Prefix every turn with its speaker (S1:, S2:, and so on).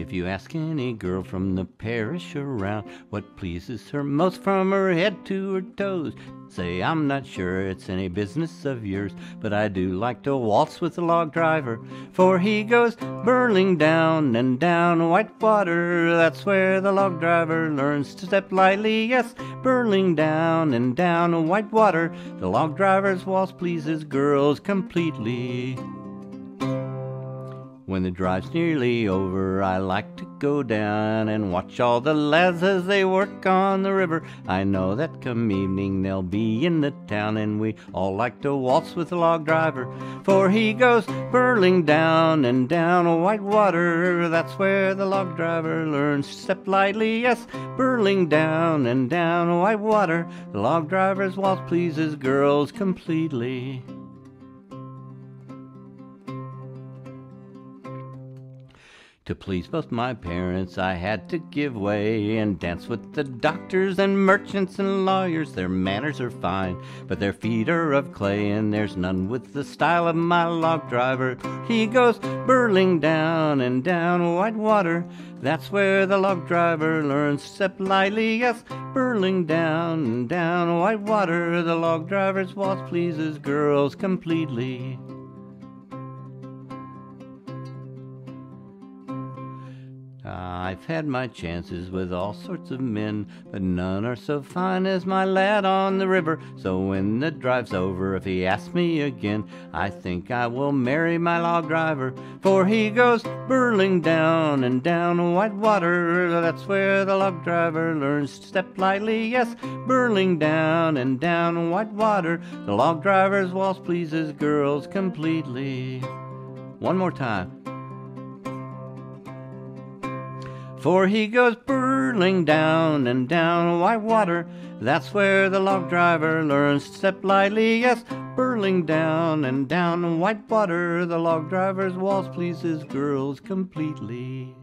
S1: If you ask any girl from the parish around what pleases her most from her head to her toes, say I'm not sure it's any business of yours, but I do like to waltz with the log driver, for he goes burling down and down white water. That's where the log driver learns to step lightly, yes, burling down and down white water. The log driver's waltz pleases girls completely. When the drive's nearly over, I like to go down and watch all the lads as they work on the river. I know that come evening they'll be in the town, and we all like to waltz with the log driver, for he goes burling down and down a white water. That's where the log driver learns to step lightly, yes, burling down and down a white water. The log driver's waltz pleases girls completely. To please both my parents, I had to give way and dance with the doctors and merchants and lawyers. Their manners are fine, but their feet are of clay, and there's none with the style of my log driver. He goes burling down and down white water. That's where the log driver learns to step lightly, yes, burling down and down white water. The log driver's waltz pleases girls completely. Uh, I've had my chances with all sorts of men, but none are so fine as my lad on the river. So when the drive's over, if he asks me again, I think I will marry my log driver, for he goes burling down and down white water. That's where the log driver learns to step lightly, yes, burling down and down white water. The log driver's waltz pleases girls completely. One more time. For he goes burling down and down white water. That's where the log driver learns to step lightly. Yes, burling down and down white water. The log driver's waltz pleases girls completely.